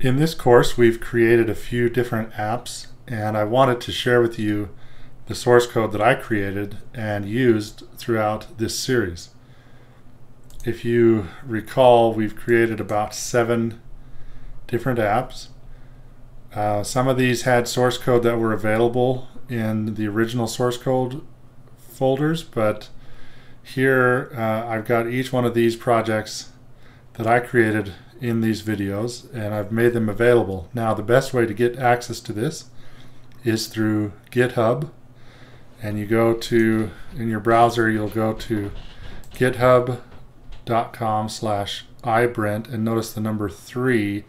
In this course, we've created a few different apps, and I wanted to share with you the source code that I created and used throughout this series. If you recall, we've created about seven different apps. Uh, some of these had source code that were available in the original source code folders, but here uh, I've got each one of these projects that I created in these videos and I've made them available. Now the best way to get access to this is through GitHub and you go to in your browser you'll go to github.com slash ibrent and notice the number 3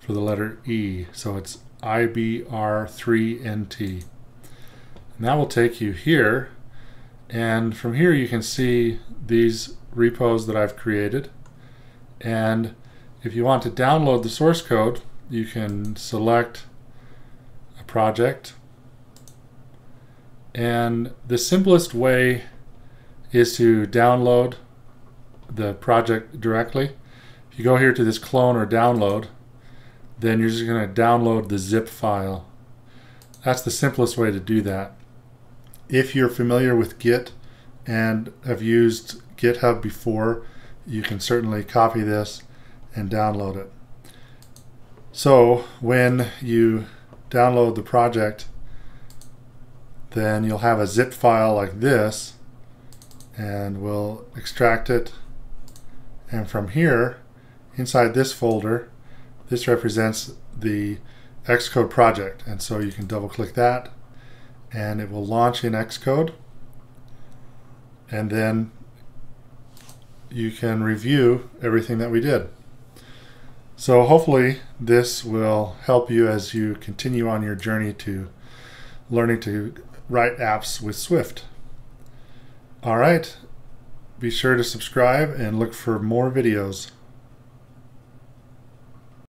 for the letter E. So it's IBR3NT and that will take you here and from here you can see these repos that I've created and if you want to download the source code, you can select a project. And the simplest way is to download the project directly. If you go here to this clone or download, then you're just going to download the zip file. That's the simplest way to do that. If you're familiar with Git and have used GitHub before, you can certainly copy this and download it. So when you download the project, then you'll have a zip file like this and we'll extract it. And from here inside this folder this represents the Xcode project. And so you can double click that and it will launch in Xcode. And then you can review everything that we did. So hopefully this will help you as you continue on your journey to learning to write apps with Swift. All right, be sure to subscribe and look for more videos.